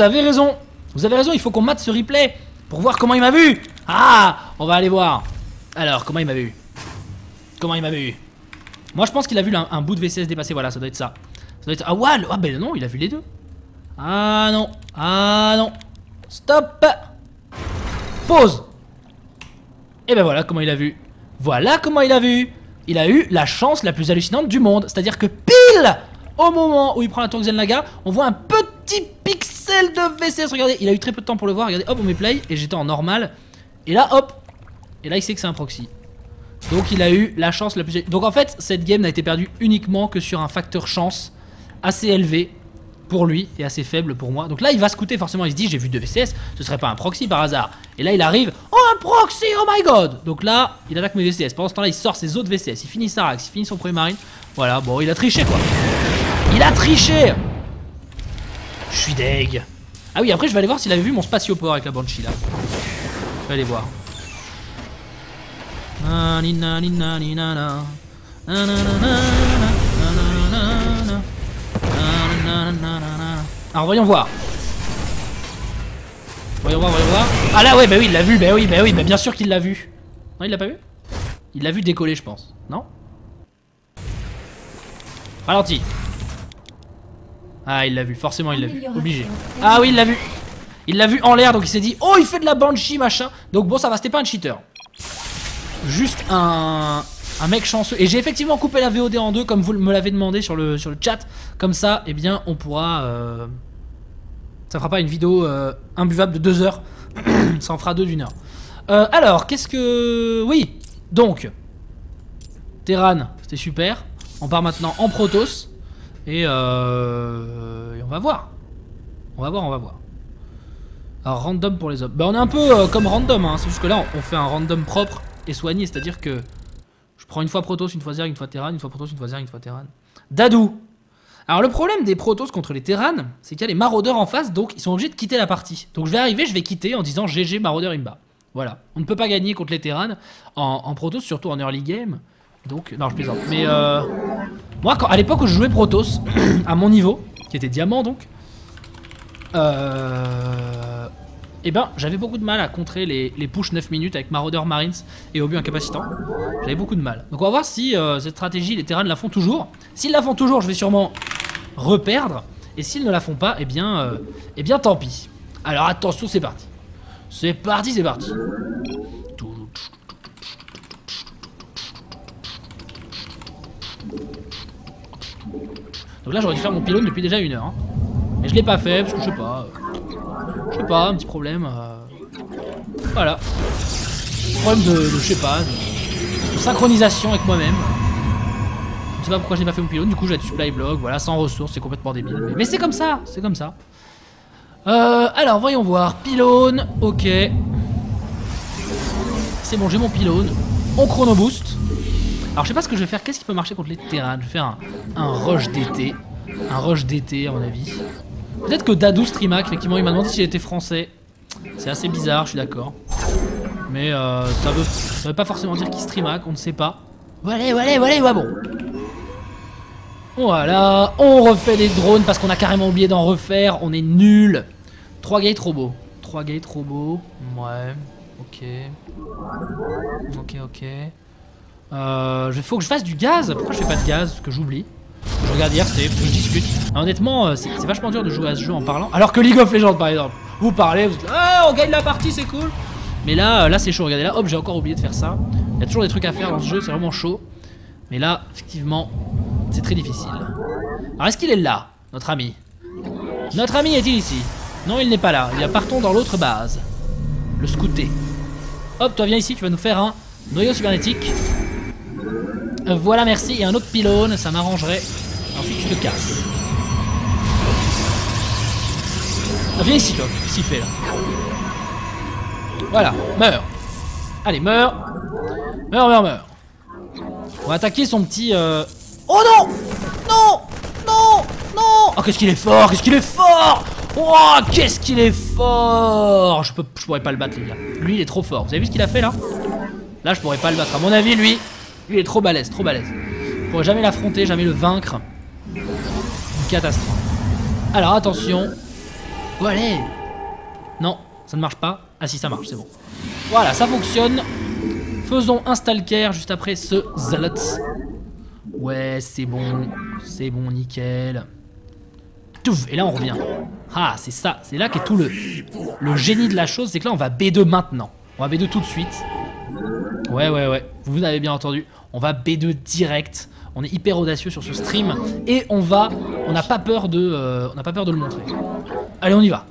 Vous avez raison. Vous avez raison, il faut qu'on mate ce replay pour voir comment il m'a vu. Ah, on va aller voir. Alors, comment il m'a vu? Comment il m'a vu? Moi, je pense qu'il a vu un, bout de VCS dépasser. Voilà, ça doit être ça. Ça doit être... Ah, ouais, ah ben non, il a vu les deux. Ah non, ah non. Stop. Pause. Et ben voilà comment il a vu. Voilà comment il a vu. Il a eu la chance la plus hallucinante du monde. C'est-à-dire que pile au moment où il prend la tour Xelnaga, on voit un petit pixel de VCS. Regardez, il a eu très peu de temps pour le voir. Regardez, hop, on met play et j'étais en normal. Et là, hop. Et là, il sait que c'est un proxy. Donc il a eu la chance la plus... Donc en fait, cette game n'a été perdue uniquement que sur un facteur chance assez élevé pour lui et assez faible pour moi. Donc là, il va se coûter forcément. Il se dit, j'ai vu deux VCS, ce serait pas un proxy par hasard. Et là, il arrive, oh un proxy, oh my god Donc là, il attaque mes VCS. Pendant ce temps-là, il sort ses autres VCS. Il finit Sarax, il finit son premier marine. Voilà, bon, il a triché quoi. Il a triché Je suis deg. Ah oui, après, je vais aller voir s'il avait vu mon spatio-port avec la Banshee là. Je vais aller voir. Alors voyons voir. Voyons voir, voyons voir. Ah là ouais, bah oui, il l'a vu, bah oui, bah oui, bah bien sûr qu'il l'a vu. Non, il l'a pas vu Il l'a vu décoller, je pense. Non Ralenti. Ah, il l'a vu, forcément il l'a vu. Obligé. Ah oui, il l'a vu. Il l'a vu en l'air, donc il s'est dit, oh, il fait de la banshee, machin. Donc bon, ça va, c'était pas un cheater. Juste un, un mec chanceux. Et j'ai effectivement coupé la VOD en deux, comme vous me l'avez demandé sur le, sur le chat. Comme ça, eh bien, on pourra... Euh... Ça fera pas une vidéo euh, imbuvable de deux heures. ça en fera deux d'une heure. Euh, alors, qu'est-ce que... Oui, donc... Terran, c'était super. On part maintenant en Protoss. Et, euh... on va voir. On va voir, on va voir. Alors, random pour les hommes. Bah, on est un peu euh, comme random, hein. c'est juste que là, on fait un random propre et soigné. C'est-à-dire que je prends une fois Protoss, une fois Zerg, une fois Terran, une fois Protoss, une fois Zerg, une fois Terran. Dadou alors le problème des Protoss contre les Terran, c'est qu'il y a les maraudeurs en face, donc ils sont obligés de quitter la partie. Donc je vais arriver, je vais quitter en disant GG maraudeur imba. Voilà. On ne peut pas gagner contre les Terran en, en surtout en early game. Donc, non je plaisante. Mais euh, moi à l'époque où je jouais Protoss, à mon niveau, qui était diamant donc, euh, eh ben j'avais beaucoup de mal à contrer les, les push 9 minutes avec Marauder Marines et Obus incapacitant. J'avais beaucoup de mal. Donc on va voir si euh, cette stratégie, les Terran la font toujours. S'ils la font toujours, je vais sûrement reperdre. Et s'ils ne la font pas, eh bien, euh, eh bien tant pis. Alors attention, c'est parti. C'est parti, c'est parti. Donc là, j'aurais dû faire mon pylône depuis déjà une heure. hein. Mais je l'ai pas fait parce que je sais pas. je sais pas, un petit problème. euh, voilà. Problème de, je sais pas, de, de synchronisation avec moi-même. Je sais pas pourquoi j'ai pas fait mon pylône, du coup être supply block, voilà, sans ressources, c'est complètement débile. Mais, mais c'est comme ça, c'est comme ça. Euh, alors voyons voir, pylône, ok. C'est bon, j'ai mon pylône. On chrono boost. Alors je sais pas ce que je vais faire, qu'est-ce qui peut marcher contre les terrains? Je vais faire un, rush d'été. Un rush d'été à mon avis. Peut-être que Dadou Streamac, effectivement, il m'a demandé si j'étais français. C'est assez bizarre, je suis d'accord. Mais euh, ça, veut, ça veut pas forcément dire qu'il streamac, on ne sait pas. Voilà, voilà, voilà, ouais, bon. Voilà, on refait des drones parce qu'on a carrément oublié d'en refaire, on est nul. 3 gates robots. 3 gates robots, ouais, ok. Ok, ok. Euh, il faut que je fasse du gaz. Pourquoi je fais pas de gaz? Parce que j'oublie. Je regarde hier, c'est je discute. Alors, honnêtement, euh, c'est c'est vachement dur de jouer à ce jeu en parlant. Alors que League of Legends, par exemple, vous parlez, vous dites Ah, on gagne la partie, c'est cool. Mais là, euh, là c'est chaud. Regardez là, hop, j'ai encore oublié de faire ça. Il y a toujours des trucs à faire dans ce jeu, c'est vraiment chaud. Mais là, effectivement, c'est très difficile. Alors, est-ce qu'il est là, notre ami? Notre ami est-il ici? Non, il n'est pas là. Il y a partons dans l'autre base. Le scouter. Hop, toi viens ici, tu vas nous faire un noyau cybernétique. Voilà, merci. Et un autre pylône, ça m'arrangerait. Ensuite, tu te casses. Ah, viens ici, toi. Qu'il fait là Voilà, meurs. Allez, meurs. Meurs, meurs, meurs. On va attaquer son petit. euh, Oh non Non Non Non Oh, qu'est-ce qu'il est fort Qu'est-ce qu'il est fort Oh, qu'est-ce qu'il est fort je, peux, je pourrais pas le battre, les gars. Lui, il est trop fort. Vous avez vu ce qu'il a fait là? Là, je pourrais pas le battre. À mon avis, lui, il est trop balèze, trop balèze. Je pourrais jamais l'affronter, jamais le vaincre. Une catastrophe. Alors, attention. Allez Non, ça ne marche pas. Ah si, ça marche, c'est bon. Voilà, ça fonctionne. Faisons un stalker juste après ce Zalot. Ouais, c'est bon. C'est bon, nickel. Et là on revient. Ah, c'est ça. C'est là qu'est tout le, le génie de la chose. C'est que là, on va B2 maintenant. On va B2 tout de suite. Ouais, ouais, ouais. Vous avez bien entendu. On va B2 direct. On est hyper audacieux sur ce stream. Et on va... On n'a pas peur de... euh, on n'a pas peur de le montrer. Allez, on y va.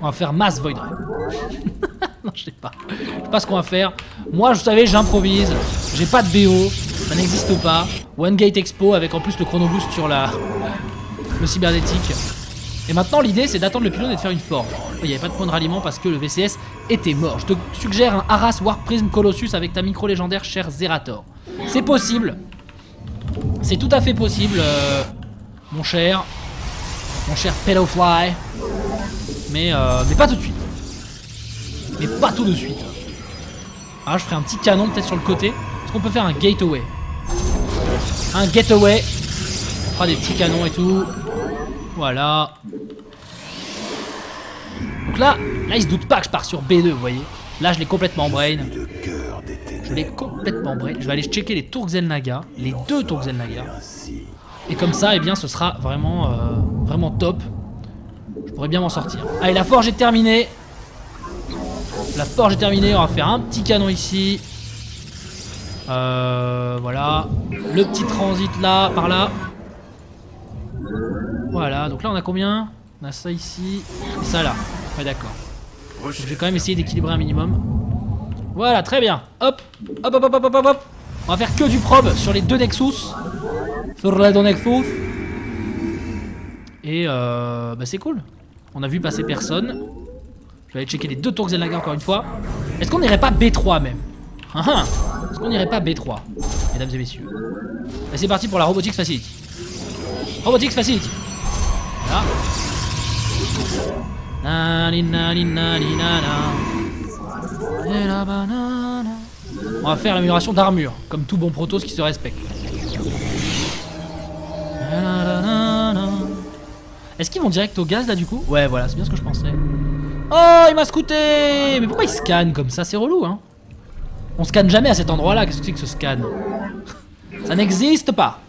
On va faire mass void. non, je sais pas. Je sais pas ce qu'on va faire. Moi, vous savez, j'improvise. J'ai pas de BO. Ça n'existe pas. One Gate Expo avec en plus le chrono boost sur la... Le cybernétique. Et maintenant, l'idée, c'est d'attendre le pylône et de faire une forge. Il n'y avait pas de point de ralliement parce que le VCS était mort. Je te suggère un Arras Warp Prism Colossus avec ta micro légendaire, cher Zerator. C'est possible. C'est tout à fait possible, euh, mon cher. Mon cher Pedofly. Mais, euh, mais pas tout de suite. Mais pas tout de suite. Ah, je ferai un petit canon peut-être sur le côté. Est-ce qu'on peut faire un gateway? Un gateway. On fera des petits canons et tout. Voilà. Donc là, là, il se doute pas que je pars sur B2, vous voyez. Là, je l'ai complètement brain. Je l'ai complètement brain. Je vais aller checker les tours Naga, les deux tours Naga. Et comme ça, eh bien, ce sera vraiment, euh, vraiment top. Je pourrais bien m'en sortir. Allez, la forge est terminée. La forge est terminée. On va faire un petit canon ici. Euh, voilà. Le petit transit là, par là. Voilà, donc là on a combien On a ça ici et ça là. Ouais d'accord. Je vais quand même essayer d'équilibrer un minimum. Voilà, très bien. Hop, hop, hop, hop, hop, hop, hop. On va faire que du probe sur les deux Nexus. Sur les deux Nexus. Et euh, bah c'est cool. On a vu passer personne. Je vais aller checker les deux tours Xelaga encore une fois. Est-ce qu'on n'irait pas B3 même Ah ah Est-ce qu'on n'irait pas B3 Mesdames et messieurs? Et c'est parti pour la Robotics Facility. Robotics Facility. On va faire l'amélioration d'armure, comme tout bon Protoss qui se respecte. Est-ce qu'ils vont direct au gaz là du coup? Ouais voilà c'est bien ce que je pensais. Oh il m'a scouté! Mais pourquoi il scanne comme ça? C'est relou hein? On scanne jamais à cet endroit là, qu'est-ce que c'est que ce scan? Ça n'existe pas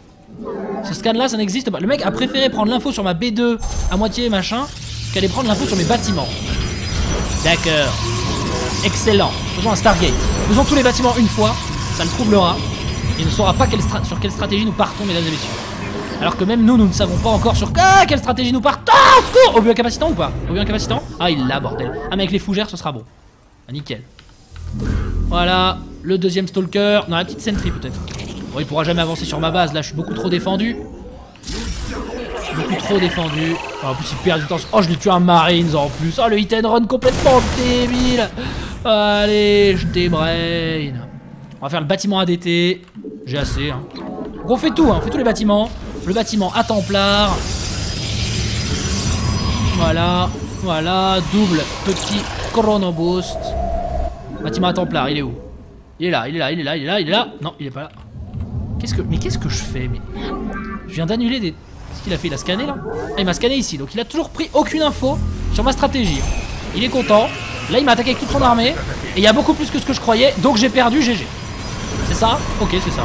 Ce scan là ça n'existe pas. Le mec a préféré prendre l'info sur ma B2 à moitié machin qu'aller prendre l'info sur mes bâtiments. D'accord. Excellent. Faisons un Stargate. Faisons tous les bâtiments une fois, ça le troublera. Il ne saura pas sur quelle stratégie nous partons mesdames et messieurs. Alors que même nous, nous ne savons pas encore sur ah, quelle stratégie nous partons. Au secours Obus incapacitant ou pas? Obus incapacitant Ah, il l'a, bordel. Ah, mais avec les fougères, ce sera bon. Ah, nickel. Voilà, le deuxième Stalker. Dans la petite sentry, peut-être. Bon, il pourra jamais avancer sur ma base. Là, je suis beaucoup trop défendu. Beaucoup trop défendu. Oh, en plus, il perd du temps. Oh, je l'ai tué un Marines en plus. Oh, le hit and run complètement débile. Allez, je débrain. On va faire le bâtiment ADT. J'ai assez. Hein. On fait tout, hein. on fait tous les bâtiments. Le bâtiment à Templar. Voilà, voilà, double petit chrono boost. Bâtiment à Templar, il est où? Il est là, il est là, il est là, il est là, il est là. Non, il est pas là. Qu'est-ce que, mais qu'est-ce que je fais mais Je viens d'annuler des. Qu'est-ce qu'il a fait Il a scanné là Ah, il m'a scanné ici, donc il a toujours pris aucune info sur ma stratégie. Il est content. Là, il m'a attaqué avec toute son armée. Et il y a beaucoup plus que ce que je croyais, donc j'ai perdu GG. C'est ça? Ok, c'est ça.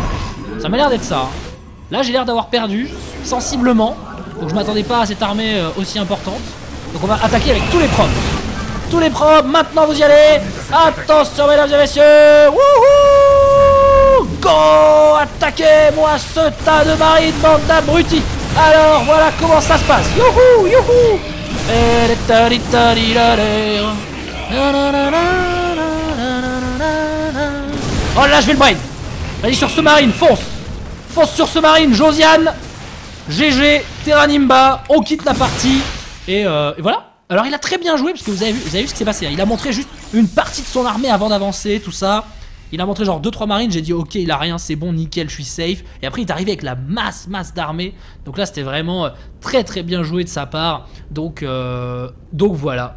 Ça m'a l'air d'être ça. Là, j'ai l'air d'avoir perdu, sensiblement. Donc je m'attendais pas à cette armée euh, aussi importante. Donc on va attaquer avec tous les probes. Tous les probes, maintenant vous y allez Attention mesdames et messieurs Wouhou Attaquez-moi ce tas de marines, bande d'abrutis Alors voilà comment ça se passe Youhou Youhou Oh là je vais le brain Vas-y sur ce marine, fonce Fonce sur ce marine, Josiane GG, Terranimba, on quitte la partie et, euh, et, voilà. Alors il a très bien joué parce que vous avez vu, vous avez vu ce qui s'est passé. Hein. Il a montré juste une partie de son armée avant d'avancer, tout ça. Il a montré genre 2-3 marines, j'ai dit ok il a rien, c'est bon, nickel, je suis safe. Et après il est arrivé avec la masse, masse d'armée. Donc là c'était vraiment euh, très très bien joué de sa part. Donc, euh, donc voilà.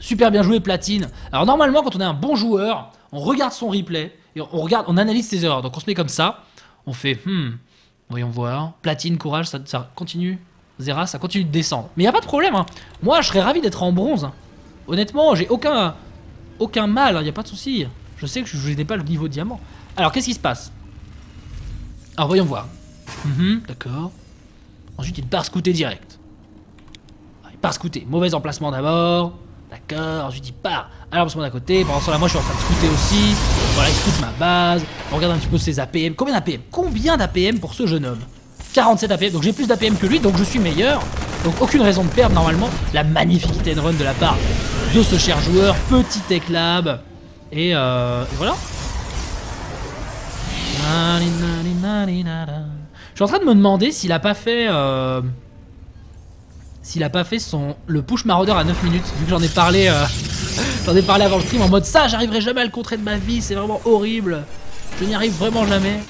Super bien joué Platine. Alors normalement quand on est un bon joueur, on regarde son replay et on regarde, on analyse ses erreurs. Donc on se met comme ça, on fait hmm, voyons voir. Platine, courage, ça, continue. Zera, ça continue de descendre. Mais y a pas de problème, hein. Moi, je serais ravi d'être en bronze. hein. Honnêtement, j'ai aucun, aucun mal, il y a pas de souci. Je sais que je n'ai pas le niveau diamant. Alors, qu'est-ce qui se passe? Alors, voyons voir. Mhm, D'accord. Ensuite, il part scouter direct. Ah, Il part scouter. Mauvais emplacement d'abord. D'accord. Ensuite, il part à l'emplacement d'à côté. Pendant ce temps-là, moi, je suis en train de scouter aussi. Voilà, il scoute ma base. On regarde un petit peu ses APM. Combien d'APM Combien d'APM pour ce jeune homme? 47 APM. Donc, j'ai plus d'APM que lui, donc je suis meilleur. Donc, aucune raison de perdre normalement. La magnifique hit run de la part de ce cher joueur. Petit éclab. Et, euh, et voilà. Je suis en train de me demander s'il a pas fait. euh, s'il a pas fait son le push maraudeur à 9 minutes, vu que j'en ai parlé. euh, j'en ai parlé avant le stream en mode ça, j'arriverai jamais à le contrer de ma vie, c'est vraiment horrible. Je n'y arrive vraiment jamais.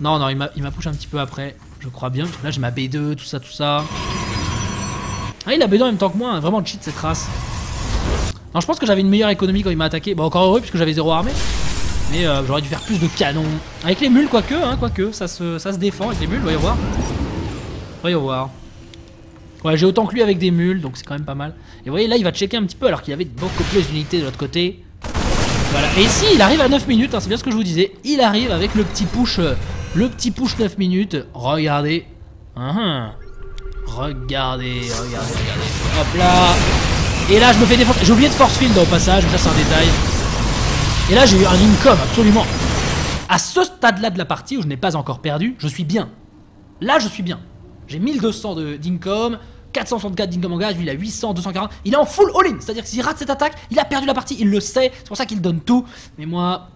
Non, non, il m'a push un petit peu après, je crois bien, là j'ai ma B2, tout ça, tout ça. Ah, il a B2 en même temps que moi, hein, vraiment cheat cette race. Non, je pense que j'avais une meilleure économie quand il m'a attaqué. Bon, encore heureux, puisque j'avais zéro armée. Mais euh, j'aurais dû faire plus de canons. Avec les mules, quoique, hein, quoique, ça se, ça se défend avec les mules, voyons voir. Voyons voir. Ouais, j'ai autant que lui avec des mules, donc c'est quand même pas mal. Et vous voyez, là, il va checker un petit peu, alors qu'il avait beaucoup plus d'unités de l'autre côté. Voilà. Et ici, il arrive à 9 minutes, hein, c'est bien ce que je vous disais. Il arrive avec le petit push, euh, le petit push 9 minutes. Regardez. Hein, hein. Regardez, regardez, regardez. Hop là. Et là, je me fais défoncer. J'ai oublié de force field au passage, mais ça, c'est un détail. Et là, j'ai eu un income, absolument. À ce stade-là de la partie où je n'ai pas encore perdu, je suis bien. Là, je suis bien. J'ai 1200 de- d'income, 464 d'income en gage, lui il a 800, 240. Il est en full all-in, c'est-à-dire que s'il rate cette attaque, il a perdu la partie, il le sait, c'est pour ça qu'il donne tout. Mais moi,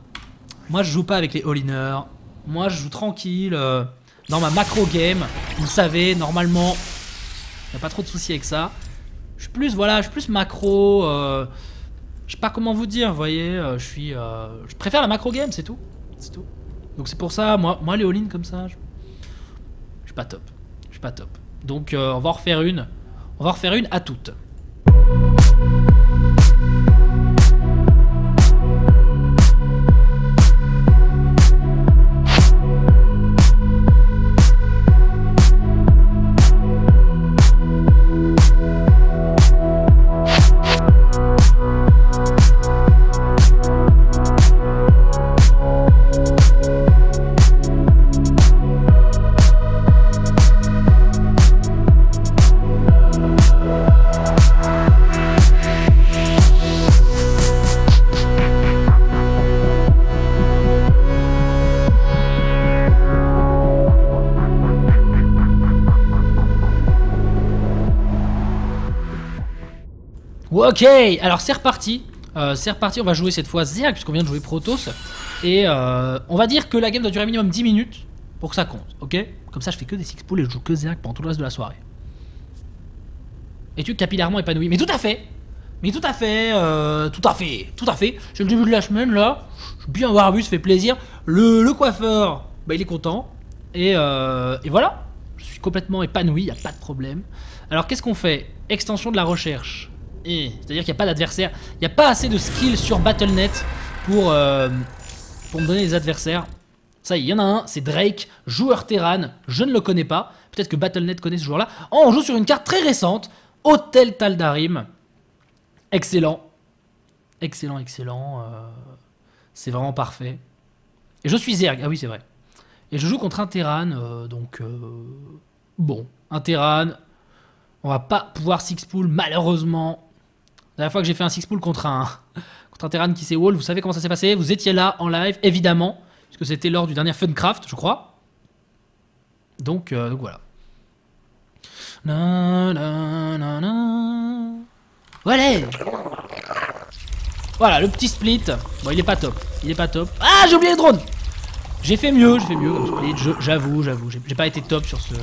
moi je joue pas avec les all-inners. Moi, je joue tranquille, euh, dans ma macro game. Vous savez, normalement, y a pas trop de soucis avec ça. Je suis plus, voilà, je suis plus macro. euh, je sais pas comment vous dire, vous voyez, euh, je suis, euh, je préfère la macro game, c'est tout, c'est tout. Donc c'est pour ça, moi, moi les all-in comme ça, je, suis pas top, je suis pas top. Donc on va en refaire une, on va en refaire une à toutes. Ok, alors c'est reparti. Euh, c'est reparti, on va jouer cette fois Zerg puisqu'on vient de jouer Protoss. Et euh, on va dire que la game doit durer minimum 10 minutes pour que ça compte, ok? Comme ça je fais que des six pools et je joue que Zerg pendant tout le reste de la soirée. Es-tu capillairement épanoui? Mais tout à fait Mais tout à fait, euh, tout à fait, tout à fait. C'est le début de la semaine là. Je suis bien barbu, ça fait plaisir. Le, coiffeur, bah il est content. Et, et voilà. Je suis complètement épanoui, y a pas de problème. Alors qu'est-ce qu'on fait? Extension de la recherche. C'est-à-dire qu'il n'y a pas d'adversaire. Il n'y a pas assez de skills sur Battle.net pour, euh, pour me donner des adversaires. Ça y est, il y en a un, c'est Drake, joueur Terran. Je ne le connais pas. Peut-être que Battle.net connaît ce joueur-là. Oh, on joue sur une carte très récente. Hôtel Taldarim. Excellent. Excellent, excellent. euh, c'est vraiment parfait. Et je suis Zerg. Ah oui, c'est vrai. Et je joue contre un Terran. euh, donc, bon. Un Terran. On va pas pouvoir six pool malheureusement. La dernière fois que j'ai fait un six pool contre un contre un Terran qui s'est wall, vous savez comment ça s'est passé? Vous étiez là en live, évidemment, puisque c'était lors du dernier Funcraft, je crois. Donc, euh, voilà. Na. Voilà. Voilà, le petit split. Bon, il est pas top. Il est pas top. Ah, j'ai oublié le drone. J'ai fait mieux, j'ai fait mieux comme split. J'avoue, j'avoue. J'ai j'ai pas été top sur ce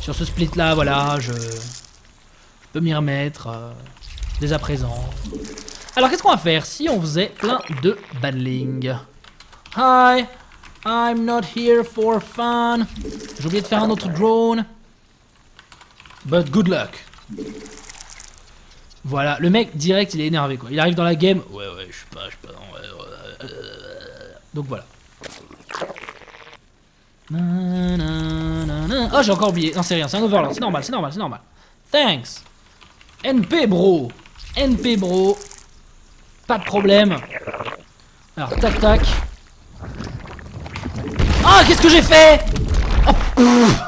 sur ce split là. Voilà, je, je peux m'y remettre euh, dès à présent. Alors, qu'est-ce qu'on va faire si on faisait plein de battling? Hi, I'm not here for fun. J'ai oublié de faire un autre drone. But good luck. Voilà, le mec direct il est énervé quoi. Il arrive dans la game. Ouais ouais, je suis pas, je suis pas. Donc voilà. Oh, j'ai encore oublié. Non, c'est rien, c'est un overlord. C'est normal, c'est normal, c'est normal. Thanks. NP bro. NP bro. Pas de problème. Alors, tac tac. Ah, qu'est-ce que j'ai fait? Oh.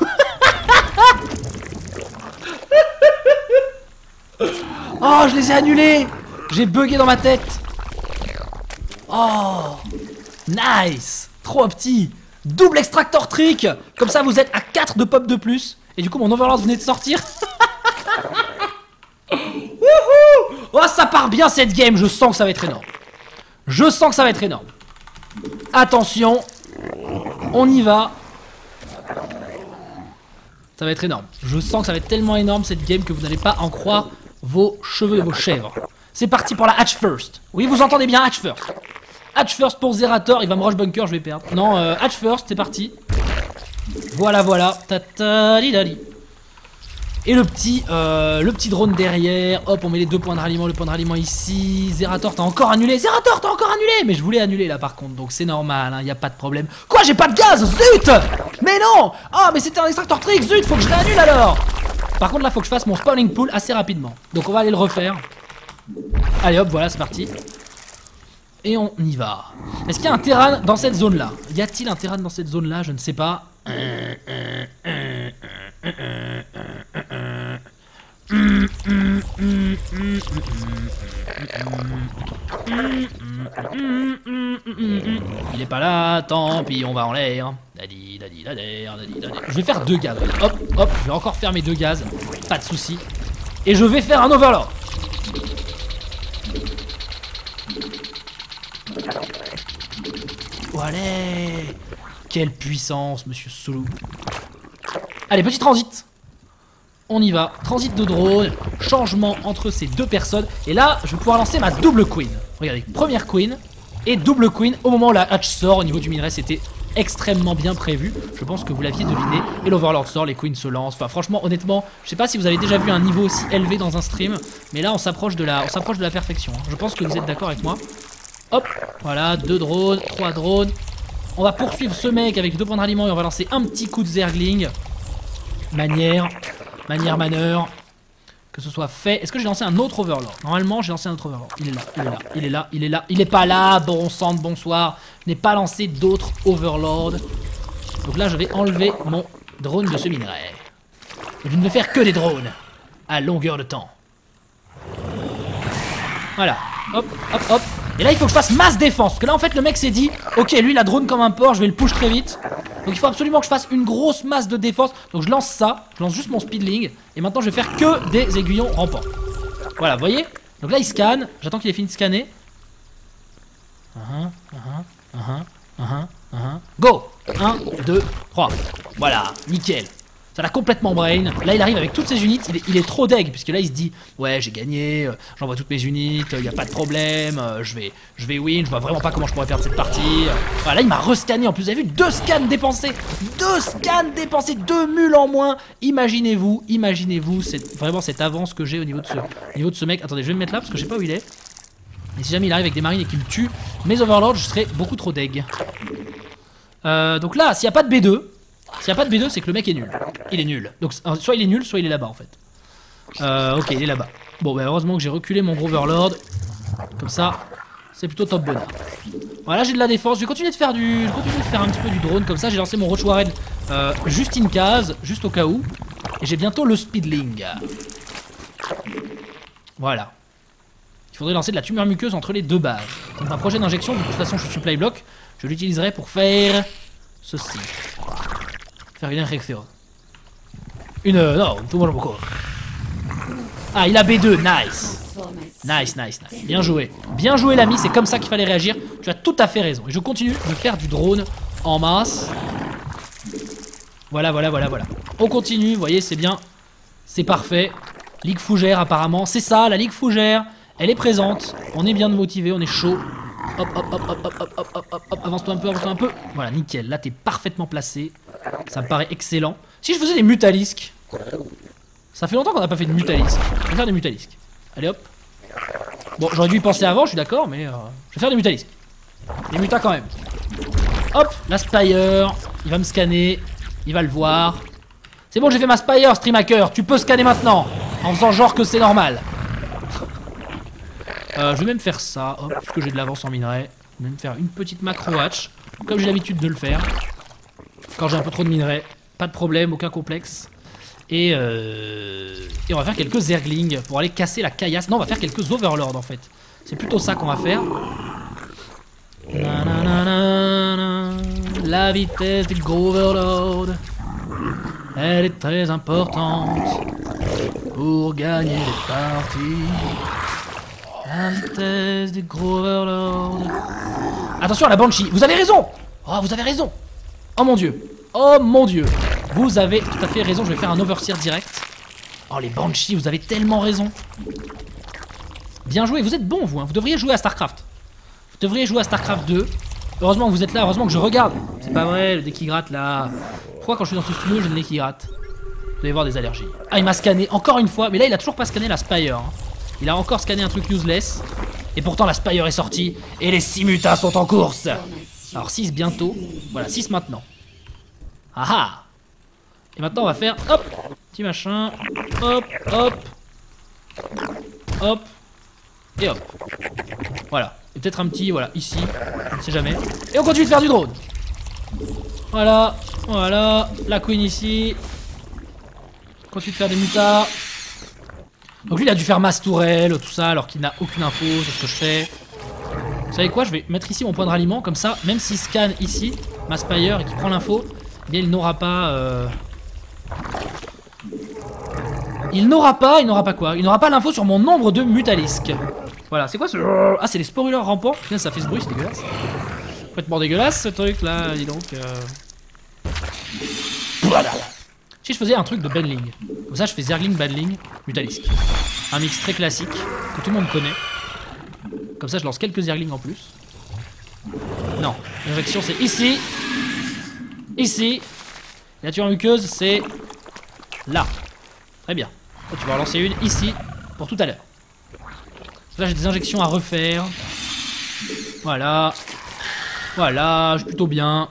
Oh, je les ai annulés J'ai bugué dans ma tête Oh Nice Trop petit Double extractor trick Comme ça, vous êtes à 4 de pop de plus. Et du coup, mon overlord venait de sortir. Oh, ça part bien cette game Je sens que ça va être énorme. Je sens que ça va être énorme. Attention On y va. Ça va être énorme. Je sens que ça va être tellement énorme cette game que vous n'allez pas en croire vos cheveux et vos chèvres. C'est parti pour la hatch first. Oui, vous entendez bien, hatch first. Hatch first pour Zerator, il va me rush bunker, je vais perdre. Non, euh, hatch first, c'est parti. Voilà, voilà. Ta Et le petit, euh, le petit drone derrière. Hop, on met les deux points de ralliement, le point de ralliement ici. Zerator, t'as encore annulé. Zerator, t'as encore annulé. Mais je voulais annuler là par contre, donc c'est normal, il hein, a pas de problème. Quoi, j'ai pas de gaz? Zut Mais non Ah, mais c'était un extracteur trick, zut, faut que je réannule alors par contre là faut que je fasse mon spawning pool assez rapidement. Donc on va aller le refaire. Allez hop voilà c'est parti. Et on y va. Est-ce qu'il y a un terrain dans cette zone là Y a-t-il un terrain dans cette zone là Je ne sais pas. Il est pas là, tant pis, on va en l'air. Je vais faire deux gaz. Hop, hop, je vais encore faire mes deux gaz. Pas de soucis. Et je vais faire un overlord. Voilà. Quelle puissance, monsieur Solo. Allez, petit transit on y va. Transit de drone, changement entre ces deux personnes. Et là, je vais pouvoir lancer ma double queen. Regardez, première queen et double queen au moment où la hatch sort au niveau du minerai. C'était extrêmement bien prévu. Je pense que vous l'aviez deviné. Et l'Overlord sort, les queens se lancent. Enfin, franchement, honnêtement, je sais pas si vous avez déjà vu un niveau aussi élevé dans un stream. Mais là, on s'approche de, la, on s'approche de la perfection. Je pense que vous êtes d'accord avec moi. Hop, voilà, deux drones, trois drones. On va poursuivre ce mec avec deux points de ralliement et on va lancer un petit coup de zergling. Manière, Manière manœuvre. Que ce soit fait. Est-ce que j'ai lancé un autre Overlord? Normalement, j'ai lancé un autre Overlord. Il est là, il est là, il est là, il est là. Il est pas là, bon sang bonsoir. Je n'ai pas lancé d'autres Overlord. Donc là, je vais enlever mon drone de ce minerai. je ne vais faire que des drones. À longueur de temps. Voilà. Hop, hop, hop. Et là, il faut que je fasse masse défense. Parce que là, en fait, le mec s'est dit Ok, lui, il a drone comme un porc, je vais le push très vite. Donc, il faut absolument que je fasse une grosse masse de défense. Donc, je lance ça. Je lance juste mon speedling. Et maintenant, je vais faire que des aiguillons rampants. Voilà, vous voyez Donc là, il scanne. J'attends qu'il ait fini de scanner. Uh -huh, uh -huh, uh -huh, Go 1, 2, 3. Voilà, nickel. Ça l'a complètement brain. Là, il arrive avec toutes ses unités. Il est, trop deg, puisque là, il se dit Ouais, j'ai gagné, euh, j'envoie toutes mes unités, il n'y a pas de problème, euh, je, vais, je vais win, je vois vraiment pas comment je pourrais perdre cette partie. Là, il m'a rescanné en plus. Vous avez vu Deux scans dépensés Deux scans dépensés Deux mules en moins Imaginez-vous, imaginez-vous vraiment cette avance que j'ai au niveau de, ce, niveau de ce mec. Attendez, je vais me mettre là parce que je sais pas où il est. Et si jamais il arrive avec des marines et qu'il me tue, mes overlords, je serais beaucoup trop deg. Euh, donc là, s'il n'y a pas de B2, s'il n'y a pas de B2, c'est que le mec est nul. Il est nul. Donc soit il est nul, soit il est là-bas en fait. Euh, ok, il est là-bas. Bon, bah heureusement que j'ai reculé mon gros overlord. Comme ça, c'est plutôt top bonheur. Voilà, j'ai de la défense. Je vais continuer de faire du, je de faire un petit peu du drone comme ça. J'ai lancé mon Roach Warren euh, juste in case, juste au cas où. Et j'ai bientôt le speedling. Voilà. Il faudrait lancer de la tumeur muqueuse entre les deux bases. Donc ma prochaine injection, de toute façon je suis supply block, je l'utiliserai pour faire ceci une injection. Une... Non, tout le monde. Ah, il a B2, nice. Nice, nice, nice. Bien joué. Bien joué l'ami, c'est comme ça qu'il fallait réagir. Tu as tout à fait raison. Et je continue de faire du drone en masse. Voilà, voilà, voilà, voilà. On continue, vous voyez, c'est bien. C'est parfait. Ligue Fougère apparemment. C'est ça, la Ligue Fougère. Elle est présente. On est bien motivé, on est chaud. Hop, hop, hop, hop, hop, hop, hop, hop, hop, avance-toi un peu, avance-toi un peu. Voilà, nickel. Là, t'es parfaitement placé. Ça me paraît excellent. Si je faisais des mutalisques. Ça fait longtemps qu'on n'a pas fait de mutalisques. Je vais faire des mutalisques. Allez hop. Bon, j'aurais dû y penser avant, je suis d'accord, mais euh, je vais faire des mutalisques. Des mutas quand même. Hop, la Spire. Il va me scanner. Il va le voir. C'est bon, j'ai fait ma Spire, Stream Hacker. Tu peux scanner maintenant. En faisant genre que c'est normal. Euh, je vais même faire ça, hop, puisque j'ai de l'avance en minerai. Je vais même faire une petite macro hatch, comme j'ai l'habitude de le faire. Quand j'ai un peu trop de minerai. Pas de problème, aucun complexe. Et, euh, et on va faire quelques zerglings pour aller casser la caillasse. Non, on va faire quelques overlords en fait. C'est plutôt ça qu'on va faire. La vitesse des gros overlords, elle est très importante pour gagner les parties. La vitesse des gros overlords. Attention à la Banshee, vous avez raison Oh, vous avez raison Oh mon dieu Oh mon dieu Vous avez tout à fait raison, je vais faire un overseer direct. Oh les Banshees, vous avez tellement raison. Bien joué, vous êtes bon vous, hein. vous devriez jouer à StarCraft. Vous devriez jouer à StarCraft 2. Heureusement que vous êtes là, heureusement que je regarde. C'est pas vrai, le nez qui gratte là. Pourquoi quand je suis dans ce studio, j'ai le nez qui gratte? Vous allez voir des allergies. Ah, il m'a scanné encore une fois, mais là il a toujours pas scanné la Spire. hein. Il a encore scanné un truc useless. Et pourtant la Spire est sortie et les 6 mutas sont en course. Alors 6 bientôt. Voilà, 6 maintenant. Ah ah Et maintenant on va faire hop Petit machin. Hop, hop. Hop. Et hop. Voilà. Et peut-être un petit, voilà, ici. On ne sait jamais. Et on continue de faire du drone. Voilà. Voilà. La queen ici. Continue de faire des mutas. Donc lui il a dû faire masse tourelle, tout ça, alors qu'il n'a aucune info sur ce que je fais. Vous savez quoi Je vais mettre ici mon point de ralliement, comme ça, même s'il scanne ici, ma Spire, et qu'il prend l'info, eh il n'aura pas... euh, Il n'aura pas, il n'aura pas quoi? Il n'aura pas l'info sur mon nombre de mutalisques. Voilà, c'est quoi ce... Ah, c'est les sporuleurs rampants Putain, ça fait ce bruit, c'est dégueulasse. Complètement dégueulasse ce truc là, dis donc. euh. Voilà. Si je faisais un truc de Benling, comme ça je fais Zergling, Benling, Mutalisk. Un mix très classique, que tout le monde connaît. Comme ça je lance quelques Zerglings en plus. Non, l'injection c'est ici. Ici. La tueur muqueuse c'est là. Très bien. Toi, tu vas en lancer une ici pour tout à l'heure. Là j'ai des injections à refaire. Voilà. Voilà, je suis plutôt bien.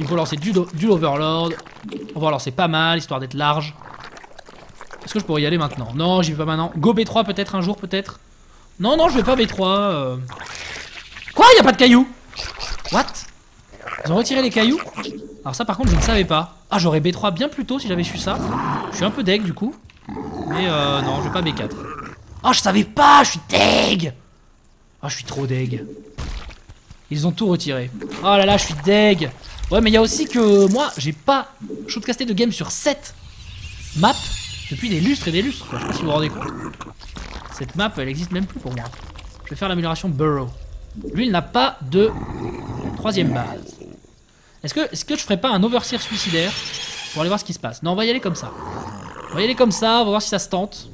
Il faut lancer du, Overlord. On va en lancer pas mal, histoire d'être large. Est-ce que je pourrais y aller maintenant? Non, j'y vais pas maintenant. Go B3 peut-être un jour, peut-être? Non, non, je vais pas B3. euh. Quoi Il a pas de cailloux? What? Ils ont retiré les cailloux? Alors ça par contre je ne savais pas. Ah j'aurais B3 bien plus tôt si j'avais su ça. Je suis un peu deg du coup. Mais euh, non, je vais pas B4. Oh je savais pas, je suis deg Oh je suis trop deg. Ils ont tout retiré. Oh là là, je suis deg. Ouais, mais il y a aussi que moi, j'ai pas shootcasté de game sur 7 maps depuis des lustres et des lustres. quoi. Je sais pas si vous vous rendez compte. Cette map, elle existe même plus pour moi. Je vais faire l'amélioration Burrow. Lui, il n'a pas de troisième base. Est-ce que, est que je ferais pas un overseer suicidaire pour aller voir ce qui se passe? Non, on va y aller comme ça. On va y aller comme ça, on va voir si ça se tente.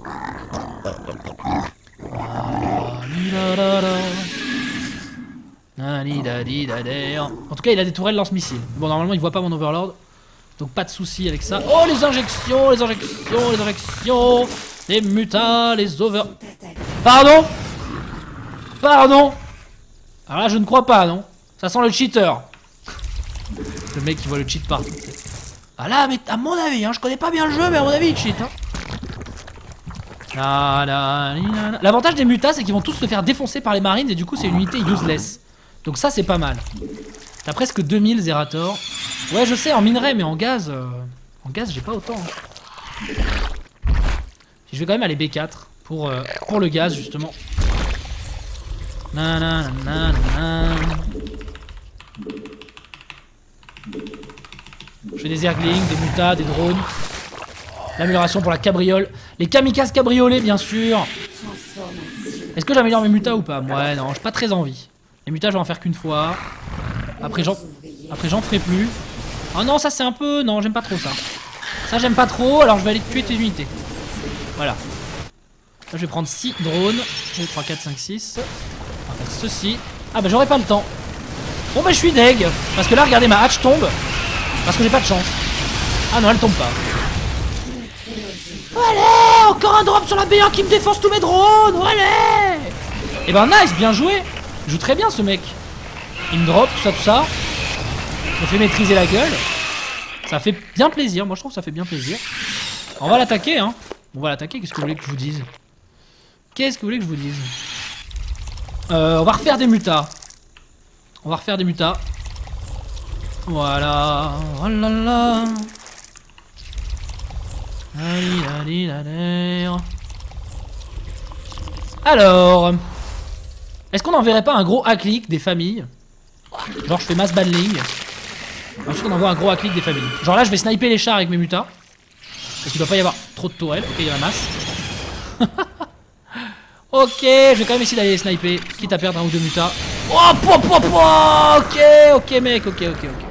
En tout cas, il a des tourelles lance-missiles. Bon, normalement, il voit pas mon overlord. Donc, pas de souci avec ça. Oh, les injections, les injections, les injections. Les mutas, les over. Pardon Pardon Alors là, je ne crois pas, non Ça sent le cheater. Le mec qui voit le cheat partout. Ah là, mais à mon avis, hein, je connais pas bien le jeu, mais à mon avis, il cheat. Hein. La. L'avantage des mutas, c'est qu'ils vont tous se faire défoncer par les marines et du coup, c'est une unité useless. Donc ça, c'est pas mal. T'as presque 2000 Zerator. Ouais, je sais, en minerai, mais en gaz. euh, En gaz, j'ai pas autant. hein. Je vais quand même aller B4 pour, euh, pour le gaz, justement. Je fais des airglings, des mutas, des drones. L'amélioration pour la cabriole. Les kamikazes cabriolets, bien sûr. Est-ce que j'améliore mes mutas ou pas? Ouais, non, j'ai pas très envie. Les mutas, je vais en faire qu'une fois. Après, j'en après, j'en ferai plus. Oh non, ça c'est un peu. Non, j'aime pas trop ça. Ça, j'aime pas trop, alors je vais aller tuer tes unités. Voilà. Là, je vais prendre 6 drones. 2, 3, 4, 5, 6. On va faire ceci. Ah, bah, j'aurai pas le temps. Bon, bah, je suis deg. Parce que là, regardez, ma hatch tombe. Parce que j'ai pas de chance. Ah non, elle tombe pas. Allez, encore un drop sur la B1 qui me défonce tous mes drones. Allez. Et ben nice, bien joué. Il joue très bien ce mec. Il me drop, tout ça, tout ça. me fait maîtriser la gueule. Ça fait bien plaisir, moi je trouve que ça fait bien plaisir. On va l'attaquer, hein. On va l'attaquer, qu'est-ce que vous voulez que je vous dise? Qu'est-ce que vous voulez que je vous dise? Euh, On va refaire des mutas. On va refaire des mutas. Voilà. Oh là là. Alors, est-ce qu'on n'enverrait pas un gros hacklick des familles? Genre je fais mass battling. Ensuite on envoie un gros hacklick des familles. Genre là je vais sniper les chars avec mes mutas. Parce qu'il doit pas y avoir trop de tourelles. Ok il y a la masse. ok je vais quand même essayer d'aller sniper. Quitte à perdre un ou deux mutas. Oh po, po, po Ok ok mec ok ok ok.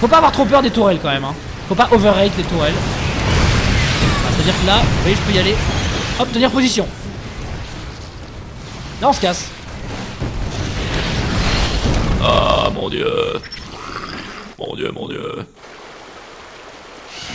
Faut pas avoir trop peur des tourelles quand même hein. Faut pas overrate les tourelles. C'est-à-dire que là, vous voyez, je peux y aller. Hop, tenir position. Là, on se casse. Ah, mon dieu. Mon dieu, mon dieu.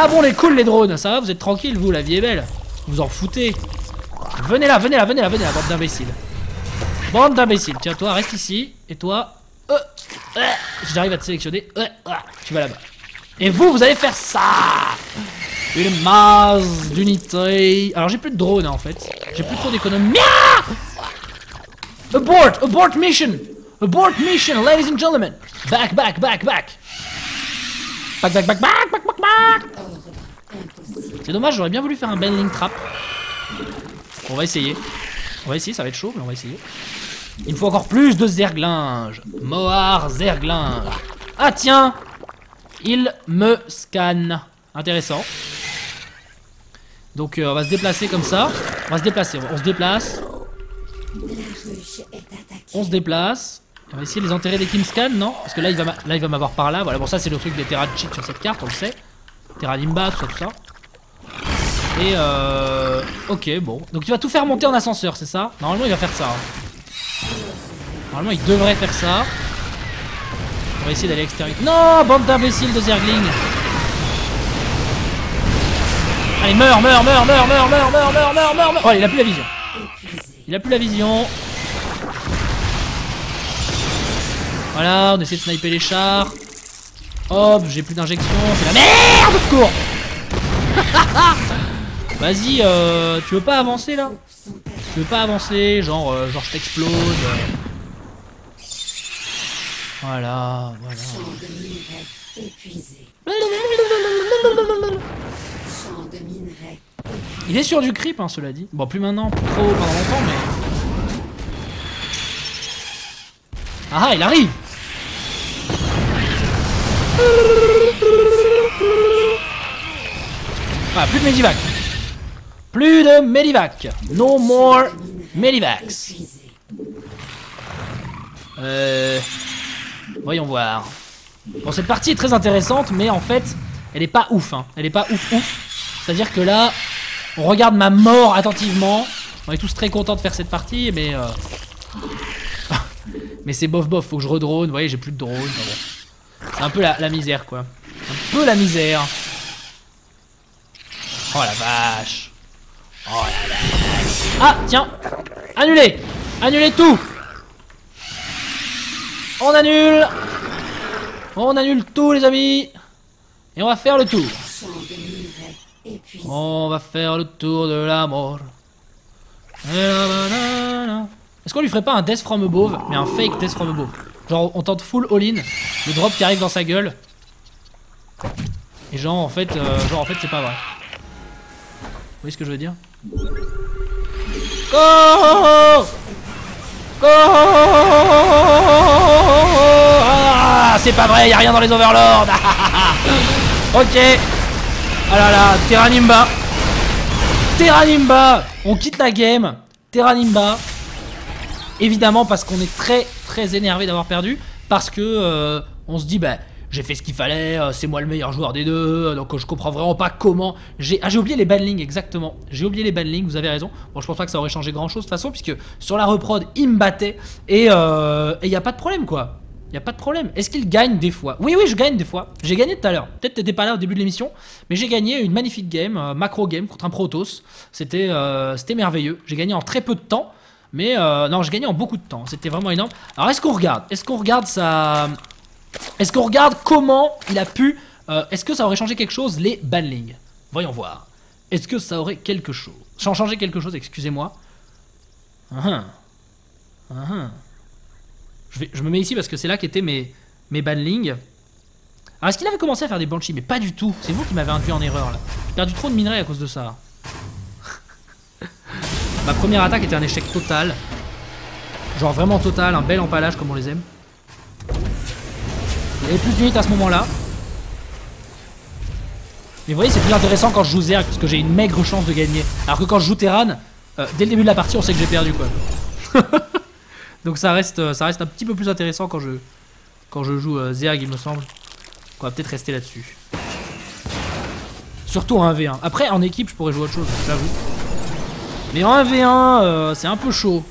Ah bon, les cool les drones, ça va Vous êtes tranquille, vous, la vie est belle. Vous en foutez. Venez là, venez là, venez là, venez là, bande d'imbéciles. Bande d'imbéciles. Tiens, toi, reste ici. Et toi, euh, euh, j'arrive à te sélectionner, euh, tu vas là-bas. Et vous, vous allez faire ça Une masse d'unités. Alors j'ai plus de drones hein, en fait. J'ai plus trop d'économie. Abort! Abort mission! Abort mission, ladies and gentlemen! Back, back, back, back! Back, back, back, back, back, back, back! C'est dommage, j'aurais bien voulu faire un bending trap. On va essayer. On va essayer, ça va être chaud, mais on va essayer. Il me faut encore plus de zerglinge. Moar zerglinge. Ah tiens il me scanne. Intéressant. Donc euh, on va se déplacer comme ça. On va se déplacer, on, se déplace. On se déplace. On va essayer de les enterrer dès qu'il me non? Parce que là il va m'avoir par là. Voilà, bon ça c'est le truc des Terra cheat sur cette carte, on le sait. Terra Limba, tout ça, tout ça. Et euh... Ok, bon. Donc il va tout faire monter en ascenseur, c'est ça Normalement il va faire ça. Hein. Normalement il devrait faire ça. On va essayer d'aller à l'extérieur. Non, bande d'imbéciles de Zergling. Allez, meurs, meurs, meurs, meurs, meurs, meurs, meurs, meurs, meurs, meurs, meurs. Oh, il a plus la vision. Il a plus la vision. Voilà, on essaie de sniper les chars. Hop, j'ai plus d'injection. C'est la merde, au secours Vas-y, euh, tu veux pas avancer là? Tu veux pas avancer Genre, euh, genre je t'explose. Voilà, voilà. Il est sur du creep, hein, cela dit. Bon, plus maintenant, plus trop pendant longtemps, mais. Ah, il arrive Ah, plus de Medivac. Plus de Medivac. No more Medivacs. Euh. Voyons voir. Bon, cette partie est très intéressante, mais en fait, elle est pas ouf. Hein. Elle est pas ouf ouf. C'est-à-dire que là, on regarde ma mort attentivement. On est tous très contents de faire cette partie, mais... Euh... mais c'est bof bof, faut que je redrone. Vous voyez, j'ai plus de drone. C'est un peu la, la, misère, quoi. Un peu la misère. Oh la vache. Ah, tiens. Annulé. Annulé tout. On annule. On annule tout les amis. Et on va faire le tour. On va faire le tour de la mort. Est-ce qu'on lui ferait pas un Death from above Mais un fake Death from above? Genre on tente full all-in Le drop qui arrive dans sa gueule. Et genre en fait euh, Genre en fait c'est pas vrai. Vous voyez ce que je veux dire? Go Go ah, C'est pas vrai, y a rien dans les overlords Ok Ah là là, Terranimba Terranimba On quitte la game Terranimba Évidemment parce qu'on est très très énervé d'avoir perdu parce que euh, on se dit, bah, j'ai fait ce qu'il fallait, euh, c'est moi le meilleur joueur des deux, euh, donc euh, je comprends vraiment pas comment. J'ai ah, j'ai oublié les banlings, exactement. J'ai oublié les banlings, vous avez raison. Bon, je pense pas que ça aurait changé grand chose de toute façon, puisque sur la reprod, il me battait, et il y a pas de problème, quoi. Il a pas de problème. Est-ce qu'il gagne des fois? Oui, oui, je gagne des fois. J'ai gagné tout à l'heure. Peut-être t'étais pas là au début de l'émission, mais j'ai gagné une magnifique game, euh, macro game contre un Protoss. C'était euh, merveilleux. J'ai gagné en très peu de temps, mais euh, non, j'ai gagné en beaucoup de temps. C'était vraiment énorme. Alors, est-ce qu'on regarde? Est-ce qu'on regarde ça Est-ce qu'on regarde comment il a pu euh, Est-ce que ça aurait changé quelque chose les banlings Voyons voir. Est-ce que ça aurait quelque chose Changé quelque chose Excusez-moi. Ah, ah. Ah, je me mets ici parce que c'est là qu'étaient mes, mes banlings. Alors, est-ce qu'il avait commencé à faire des banshees? Mais pas du tout. C'est vous qui m'avez induit en erreur là. J'ai perdu trop de minerais à cause de ça. Ma première attaque était un échec total. Genre vraiment total, un bel empalage comme on les aime. Il y avait plus d'unités à ce moment-là. Mais vous voyez, c'est plus intéressant quand je joue Zerg parce que j'ai une maigre chance de gagner. Alors que quand je joue Terran, euh, dès le début de la partie, on sait que j'ai perdu quoi. Donc ça reste, euh, ça reste un petit peu plus intéressant quand je, joue euh, Zerg, il me semble. On va peut-être rester là-dessus. Surtout en 1v1. Après, en équipe, je pourrais jouer autre chose, j'avoue. Mais en 1v1, euh, c'est un peu chaud.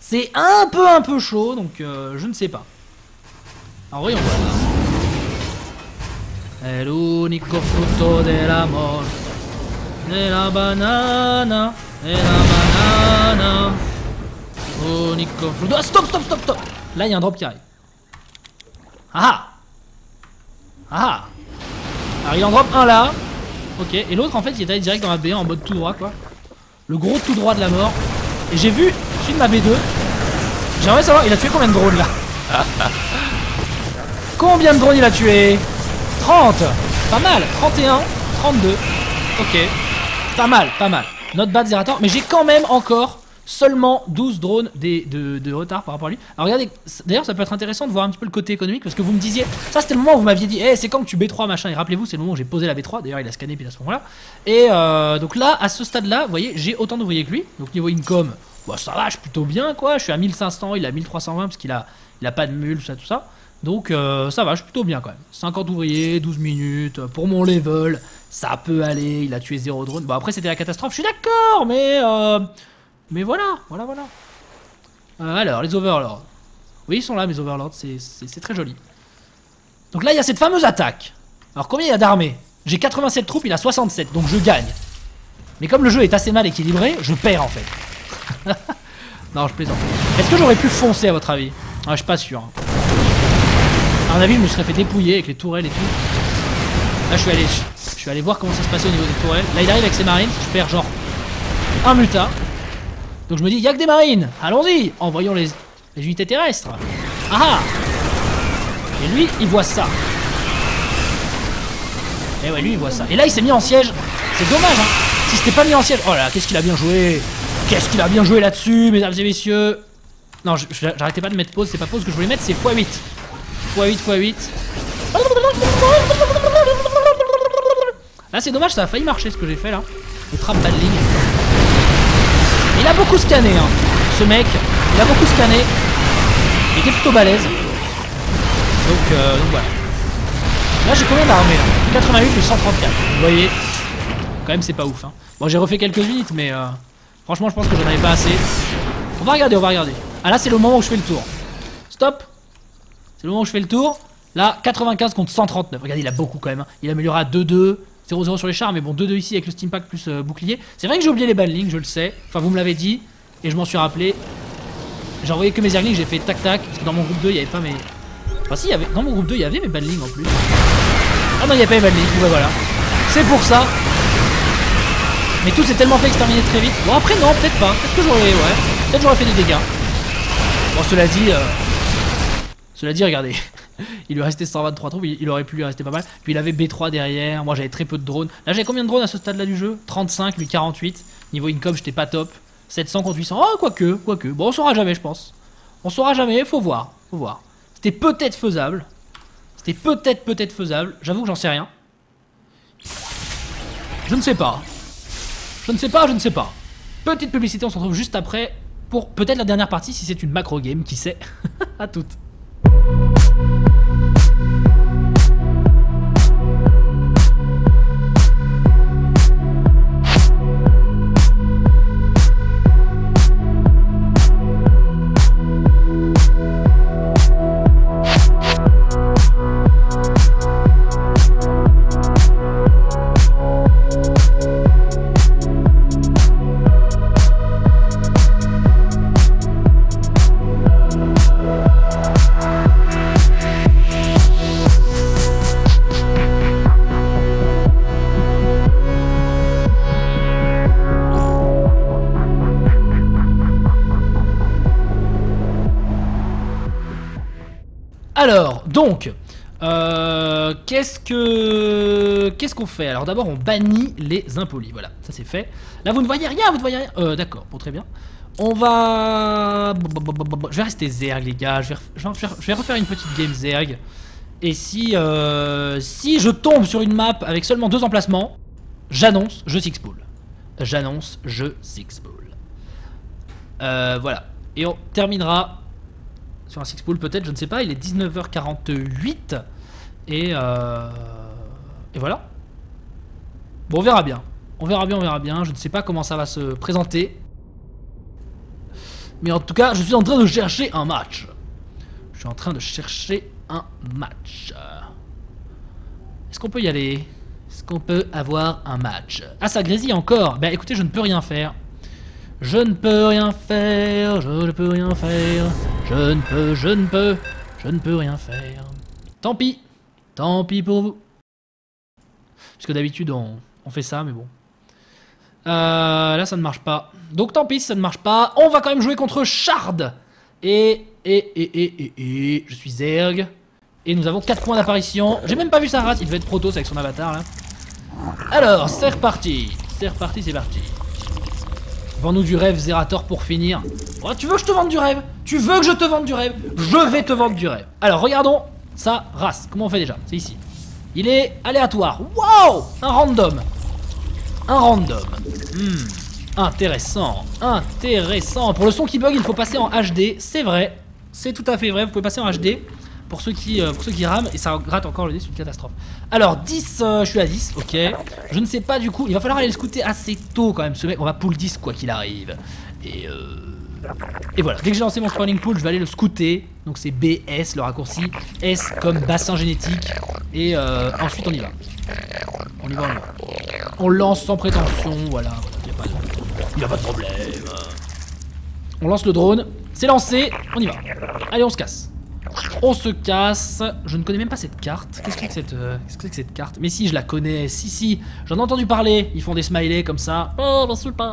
C'est un peu, un peu chaud, donc je ne sais pas. Alors voyons voir. È l'unico frutto dell'amor. Della banana. Della banana. Unico frutto. Ah, stop, stop, stop, stop. Là, il y a un drop qui arrive. Ah ah Ah Alors, il en drop un là. Ok. Et l'autre, en fait, il est allé direct dans la B1 en mode tout droit, quoi. Le gros tout droit de la mort. Et j'ai vu celui de ma B2. J'aimerais savoir, il a tué combien de drones là? Combien de drones il a tué? 30 Pas mal 31 32 Ok. Pas mal, pas mal. Not bad Zerator. Mais j'ai quand même encore seulement 12 drones de, retard par rapport à lui. Alors regardez, d'ailleurs ça peut être intéressant de voir un petit peu le côté économique parce que vous me disiez, ça c'était le moment où vous m'aviez dit, Eh, c'est quand que tu B3 machin, et rappelez-vous c'est le moment où j'ai posé la B3, d'ailleurs il a scanné puis à ce moment-là. Et euh, donc là, à ce stade-là, vous voyez, j'ai autant d'ouvriers que lui, donc niveau income, bah, ça va, je suis plutôt bien quoi, je suis à 1500, il a 1320 parce qu'il a, il a pas de mule, tout ça, tout ça. Donc euh, ça va, je suis plutôt bien quand même. 50 ouvriers, 12 minutes, pour mon level, ça peut aller, il a tué 0 drone. Bon après c'était la catastrophe, je suis d'accord, mais... Euh, mais voilà, voilà, voilà. Euh, alors, les overlords. Oui, ils sont là, mes overlords, c'est- très joli. Donc là, il y a cette fameuse attaque. Alors, combien il y a d'armées? J'ai 87 troupes, il a 67, donc je gagne. Mais comme le jeu est assez mal équilibré, je perds en fait. non, je plaisante. Est-ce que j'aurais pu foncer à votre avis? Ah, Je suis pas sûr. À mon avis, je me serais fait dépouiller avec les tourelles et tout. Là, je suis allé, je suis allé voir comment ça se passait au niveau des tourelles. Là, il arrive avec ses marines, je perds genre un muta. Donc je me dis, il y a que des marines, allons-y, envoyons les, les unités terrestres. Ah ah Et lui, il voit ça. Et ouais, lui, il voit ça. Et là, il s'est mis en siège. C'est dommage, hein. Si c'était pas mis en siège. Oh là qu'est-ce qu'il a bien joué Qu'est-ce qu'il a bien joué là-dessus, mesdames et messieurs Non, j'arrêtais pas de mettre pause, c'est pas pause que je voulais mettre, c'est x8. X8, x8. Là, c'est dommage, ça a failli marcher ce que j'ai fait là. Le trap. Il a beaucoup scanné, hein. Ce mec, il a beaucoup scanné. Il était plutôt balèze. Donc, euh, voilà. Là, j'ai combien d'armées là? 88 plus 134. Vous voyez Quand même, c'est pas ouf. Hein. Bon, j'ai refait quelques unités, mais euh, franchement, je pense que j'en avais pas assez. On va regarder, on va regarder. Ah là, c'est le moment où je fais le tour. Stop C'est le moment où je fais le tour. Là, 95 contre 139. Regardez, il a beaucoup quand même. hein. Il améliorera 2-2. 0-0 sur les chars, mais bon, 2-2 ici avec le steam pack plus euh, bouclier. C'est vrai que j'ai oublié les banlings, je le sais. Enfin, vous me l'avez dit, et je m'en suis rappelé. J'ai envoyé que mes zerglings, j'ai fait tac tac, parce que dans mon groupe 2, il y avait pas mes. Enfin, si, y avait... dans mon groupe 2, il y avait mes banlings en plus. Ah non, il n'y avait pas mes banlings, bah voilà. C'est pour ça. Mais tout s'est tellement fait exterminer très vite. Bon, après, non, peut-être pas. Peut-être que j'aurais. Ouais. Peut-être j'aurais fait des dégâts. Bon, cela dit. euh, Cela dit, regardez. Il lui restait 123 troupes, il aurait pu lui rester pas mal. Puis il avait B3 derrière, moi j'avais très peu de drones. Là j'avais combien de drones à ce stade-là du jeu? 35, lui 48. Niveau income, j'étais pas top. 700 contre 800. Oh, quoique, quoique. Bon, on saura jamais, je pense. On saura jamais, faut voir. Faut voir. C'était peut-être faisable. C'était peut-être, peut-être faisable. J'avoue que j'en sais rien. Je ne sais pas. Je ne sais pas, je ne sais pas. Petite publicité, on se retrouve juste après pour peut-être la dernière partie si c'est une macro game, qui sait. à toutes. Música Alors, donc, euh, qu'est-ce que qu'est-ce qu'on fait? Alors d'abord, on bannit les impolis. Voilà, ça c'est fait. Là, vous ne voyez rien, vous ne voyez rien. Euh, d'accord, très bien. On va... Je vais rester Zerg, les gars. Je vais, refaire- une petite game Zerg. Et si, euh, si je tombe sur une map avec seulement deux emplacements, j'annonce, je six pool. J'annonce, je six pool. Euh, voilà. Et on terminera sur un six pool peut-être, je ne sais pas. Il est 19h48. Et, euh, et voilà. Bon, on verra bien. On verra bien, on verra bien. Je ne sais pas comment ça va se présenter. Mais en tout cas, je suis en train de chercher un match. Je suis en train de chercher un match. Est-ce qu'on peut y aller? Est-ce qu'on peut avoir un match? Ah, ça grésille encore. Ben écoutez, je ne peux rien faire. Je ne peux rien faire, je ne peux rien faire. Je ne peux, je ne peux, je ne peux rien faire. Tant pis, tant pis pour vous. Puisque d'habitude on, on fait ça, mais bon. Euh, là ça ne marche pas. Donc tant pis, ça ne marche pas. On va quand même jouer contre Shard. Et, et, et, et, et, et, je suis Zerg. Et nous avons 4 points d'apparition. J'ai même pas vu sa race, il devait être Protoss avec son avatar là. Alors, c'est reparti. C'est reparti, c'est parti. Vends-nous du rêve, Zerator, pour finir. Tu veux que je te vende du rêve? Tu veux que je te vende du rêve? Je vais te vendre du rêve. Alors, regardons sa race. Comment on fait déjà? C'est ici. Il est aléatoire. Wow Un random. Un random. Hmm. Intéressant. Intéressant. Pour le son qui bug, il faut passer en HD. C'est vrai. C'est tout à fait vrai. Vous pouvez passer en HD. Pour ceux qui, euh, pour ceux qui rament. Et ça gratte encore le dé, c'est une catastrophe. Alors, 10, euh, je suis à 10. Ok. Je ne sais pas du coup. Il va falloir aller le scouter assez tôt quand même. Ce mec, on va pull 10 quoi qu'il arrive. Et euh... Et voilà, dès que j'ai lancé mon spawning pool, je vais aller le scouter. Donc c'est BS, le raccourci. S comme bassin génétique. Et ensuite on y va. On y va, on y va. On lance sans prétention, voilà. Il n'y a pas de problème. On lance le drone. C'est lancé, on y va. Allez, on se casse. On se casse. Je ne connais même pas cette carte. Qu'est-ce que c'est que cette, euh, que c'est que cette carte? Mais si, je la connais. Si, si. J'en ai entendu parler. Ils font des smileys comme ça. Oh, suis pas.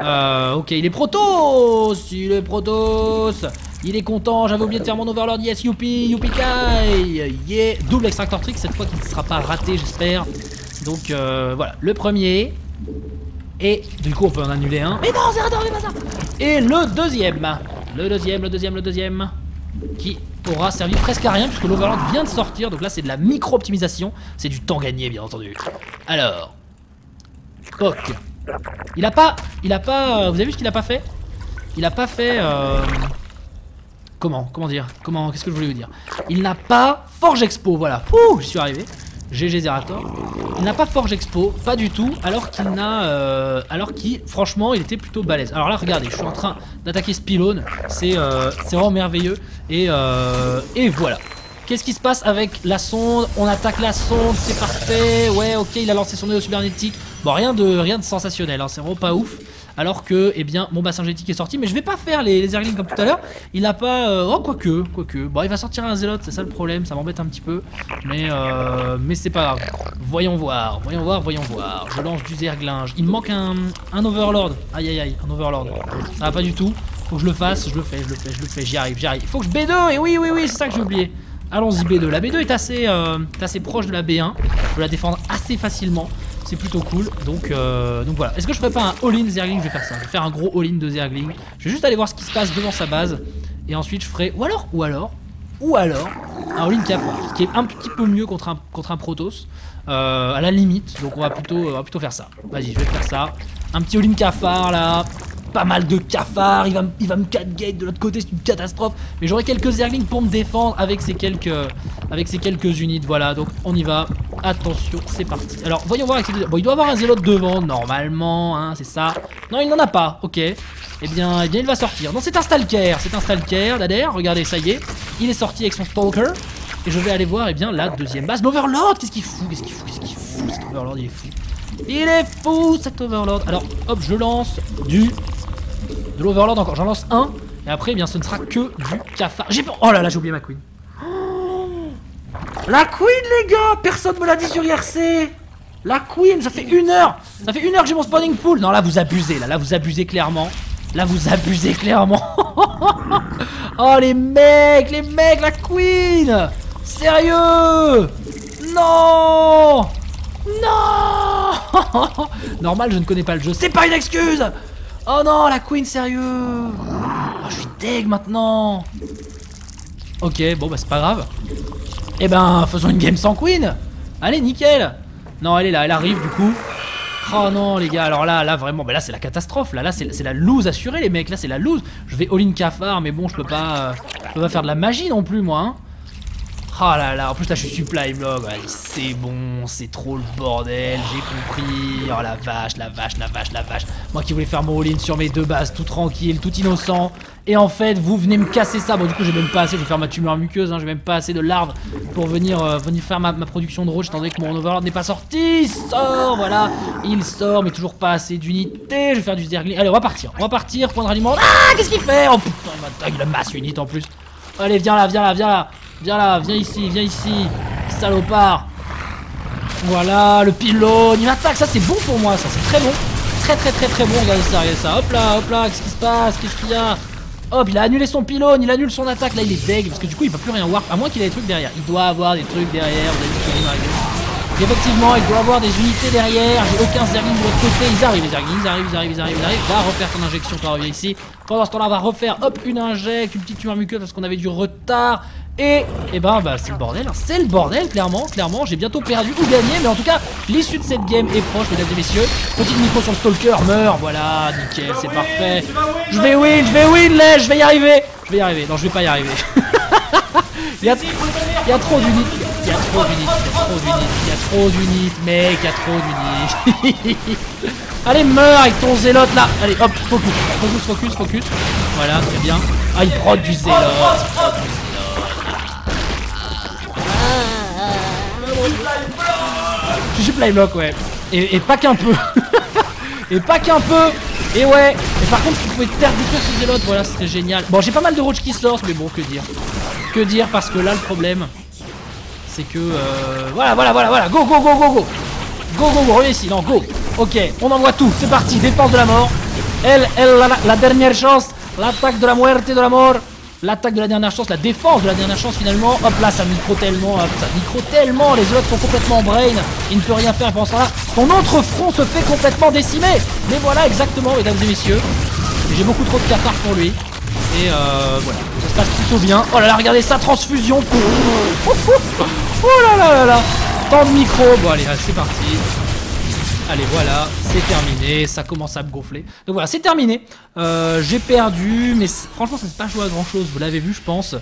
Euh, ok, il est Protoss Il est Protoss Il est content, j'avais oublié de faire mon Overlord, yes, youpi, youpi kai Yeah Double extractor trick, cette fois qui ne sera pas raté, j'espère. Donc, euh, voilà, le premier. Et du coup, on peut en annuler un. Mais non, c'est adoré, pas ça Et le deuxième Le deuxième, le deuxième, le deuxième. Qui aura servi presque à rien, puisque l'Overlord vient de sortir. Donc là, c'est de la micro-optimisation. C'est du temps gagné, bien entendu. Alors. Poc. Il a pas. Il a pas. Vous avez vu ce qu'il a pas fait? Il a pas fait. euh, Comment? Comment dire? Comment Qu'est-ce que je voulais vous dire? Il n'a pas Forge Expo, voilà. Ouh, j'y suis arrivé. GG Zerator. Il n'a pas Forge Expo, pas du tout, alors qu'il n'a. euh, alors qu'il, franchement, il était plutôt balèze. Alors là, regardez, je suis en train d'attaquer ce pylône. C'est euh, c'est vraiment merveilleux. Et, euh, et voilà. Qu'est-ce qui se passe avec la sonde? On attaque la sonde, c'est parfait. Ouais, ok, il a lancé son nœud cybernétique. Bon, rien de, rien de sensationnel, hein, c'est vraiment pas ouf. Alors que, eh bien, mon bassin génétique est sorti. Mais je vais pas faire les, les Zerglings comme tout à l'heure. Il n'a pas. euh, oh, quoique, quoique. Bon, il va sortir un Zélote, c'est ça le problème. Ça m'embête un petit peu. Mais, euh, mais c'est pas grave. Voyons voir, voyons voir, voyons voir. Je lance du Zerglinge. Il me manque un, un Overlord. Aïe, aïe, aïe, un Overlord. Ça va pas du tout. Faut que je le fasse, je le fais, je le fais, je le fais, j'y arrive, j'y arrive. Faut que je B2, et oui, oui, oui, c'est ça que j'ai oublié. Allons-y B2. La B2 est assez, euh, assez proche de la B1. Je peux la défendre assez facilement. C'est plutôt cool. Donc, euh, donc voilà. Est-ce que je ferais pas un all-in Zergling? Je vais faire ça. Je vais faire un gros all-in de Zergling. Je vais juste aller voir ce qui se passe devant sa base. Et ensuite, je ferai. Ou alors, ou alors, ou alors, un all-in. Ce qui est un petit peu mieux contre un, contre Protoss. euh, à la limite. Donc on va plutôt, on va plutôt faire ça. Vas-y, je vais faire ça. Un petit all-in Cafard là pas mal de cafards, il va, me- 4 gate de l'autre côté, c'est une catastrophe. Mais j'aurai quelques Zerglings pour me défendre avec ces quelques, avec unités. Voilà, donc on y va. Attention, c'est parti. Alors, voyons voir avec Bon, il doit avoir un zélote devant, normalement, hein, c'est ça. Non, il n'en a pas, ok. Eh bien, eh bien, il va sortir. Non, c'est un Stalker, c'est un Stalker, d'ailleurs. Regardez, ça y est. Il est sorti avec son Stalker. Et je vais aller voir, eh bien, la deuxième base. L'Overlord, qu'est-ce qu'il fout Qu'est-ce qu'il fout Qu'est-ce qu'il fout Cet Overlord, il est fou. Il est fou, cet Overlord. Alors, hop, je lance du de l'Overlord encore. J'en lance un. Et après, eh bien, ce ne sera que du cafard. J'ai. Oh là là, j'ai oublié ma queen. La queen, les gars Personne me l'a dit sur IRC La queen, ça fait une heure Ça fait une heure que j'ai mon spawning pool Non, là, vous abusez, là. Là, vous abusez clairement. Là, vous abusez clairement. Oh les mecs, les mecs, la queen Sérieux? Non Non Normal, je ne connais pas le jeu. C'est pas une excuse Oh non, la queen, sérieux oh, Je suis deg maintenant Ok, bon bah c'est pas grave. Eh ben, faisons une game sans queen Allez, nickel Non, elle est là, elle arrive du coup. Oh non les gars, alors là, là vraiment, bah là c'est la catastrophe, là, là c'est la lose assurée les mecs, là c'est la lose. Je vais all-in cafard, mais bon je peux pas, euh, je peux pas faire de la magie non plus moi. Hein. Oh là là, en plus là je suis supply blog, c'est bon, c'est trop le bordel, j'ai compris. Oh la vache, la vache, la vache, la vache. Moi qui voulais faire mon all-in sur mes deux bases, tout tranquille, tout innocent. Et en fait, vous venez me casser ça. Bon, du coup, j'ai même pas assez, je vais faire ma tumeur muqueuse, hein, j'ai même pas assez de larves pour venir, euh, venir faire ma, production de étant donné que mon overlord n'est pas sorti. Il sort, voilà, il sort, mais toujours pas assez d'unités. Je vais faire du zergling. Allez, on va partir, on va partir, point de ralliement. Ah, qu'est-ce qu'il fait? Oh putain, il a masse unité en plus. Allez, viens là, viens là, viens là. Viens là, viens ici, viens ici. Salopard. Voilà, le pylône. Il m'attaque, ça c'est bon pour moi, ça c'est très bon. Très très très très bon, regardez ça, regardez ça. Hop là, hop là, qu'est-ce qui se passe Qu'est-ce qu'il y a? Hop, il a annulé son pylône, il annule son attaque. Là, il est deg parce que du coup, il peut plus rien warp. À moins qu'il ait des trucs derrière. Il doit avoir des trucs derrière. Effectivement, il doit avoir des unités derrière. J'ai aucun Zergling de l'autre côté. Ils arrivent, les Zerglings, ils arrivent, ils arrivent, ils arrivent, ils arrivent. Va refaire ton injection, tu reviens ici. Pendant ce temps-là, on va refaire, hop, une injecte, une petite tumeur muqueuse parce qu'on avait du retard. Et, et eh ben, bah, c'est le bordel. Hein. C'est le bordel, clairement, clairement. J'ai bientôt perdu ou gagné, mais en tout cas, l'issue de cette game est proche, mesdames et messieurs. Petite micro sur le stalker, meurt, voilà, nickel, c'est parfait. Je vais win, je vais win, là, je vais y arriver. Je vais y arriver. Non, je vais pas y arriver. il, y a, il y a trop d'unités. Il y a trop d'unités. Il y a trop d'unités. Il y a trop d'unités, mec. Il y a trop d'unités. Allez, meurs avec ton zélote là. Allez, hop, focus. Focus, focus, focus. Voilà, très bien. Ah, il prod du zélote. Je suis playblock, ouais. Et, pas qu'un peu. et pas qu'un peu. Et ouais. Et par contre, si tu pouvais détruire ce zélote, voilà, ce serait génial. Bon, j'ai pas mal de roach qui sortent, mais bon, que dire. Que dire, parce que là, le problème, c'est que... Euh, voilà, voilà, voilà, voilà. Go, go, go, go, go. Go, go, go, reviens ici. Non, go. Ok, on envoie tout. C'est parti. Défense de la mort. Elle, elle, la, la dernière chance. L'attaque de la muerte de la mort l'attaque de la dernière chance, la défense de la dernière chance finalement. Hop là, ça micro tellement, ça micro tellement. Les autres sont complètement brain. Il ne peut rien faire pendant là Son autre front se fait complètement décimer. Mais voilà, exactement, mesdames et messieurs. J'ai beaucoup trop de cafards pour lui. Et euh, voilà, ça se passe plutôt bien. Oh là là, regardez ça, transfusion. Oh là là là là. Tant de micro. Bon, allez, c'est parti. Allez, voilà, c'est terminé, ça commence à me gonfler. Donc voilà, c'est terminé. Euh, j'ai perdu, mais franchement, ça s'est pas joué à grand chose. Vous l'avez vu, je pense.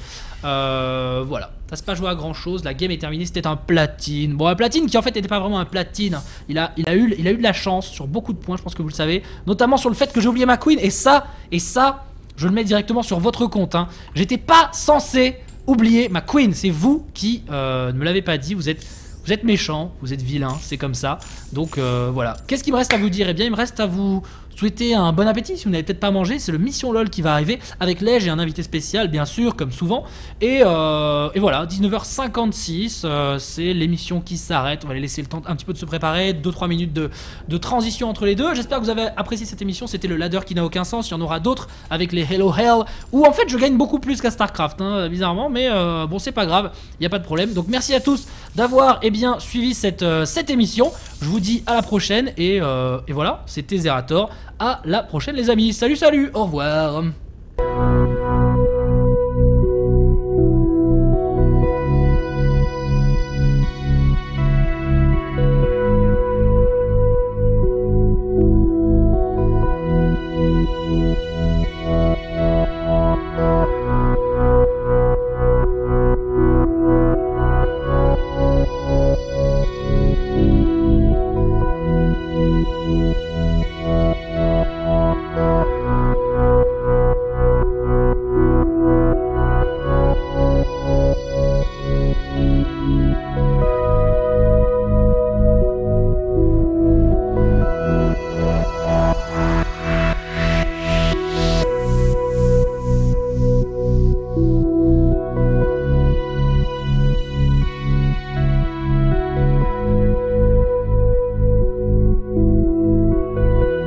Euh, voilà, ça s'est pas joué à grand chose. La game est terminée. C'était un platine. Bon, un platine qui en fait n'était pas vraiment un platine. Il a, il a eu, il a eu de la chance sur beaucoup de points. Je pense que vous le savez, notamment sur le fait que j'ai oublié ma queen. Et ça, et ça, je le mets directement sur votre compte. Hein. J'étais pas censé oublier ma queen. C'est vous qui euh, ne me l'avez pas dit. Vous êtes vous êtes méchant, vous êtes vilain, c'est comme ça. Donc euh, voilà. Qu'est-ce qu'il me reste à vous dire? Eh bien, il me reste à vous souhaiter un bon appétit si vous n'avez peut-être pas mangé. C'est le Mission LOL qui va arriver avec Lège et un invité spécial, bien sûr, comme souvent. Et, euh, voilà, 19h56, euh, c'est l'émission qui s'arrête. On va les laisser le temps un petit peu de se préparer, 2-3 minutes de, transition entre les deux. J'espère que vous avez apprécié cette émission. C'était le ladder qui n'a aucun sens. Il y en aura d'autres avec les Hello Hell, où en fait je gagne beaucoup plus qu'à StarCraft, hein, bizarrement. Mais bon, c'est pas grave, il n'y a pas de problème. Donc merci à tous d'avoir eh bien, suivi cette, cette émission. Je vous dis à la prochaine et, euh, et voilà, c'était Zerator. À la prochaine les amis. Salut salut, au revoir.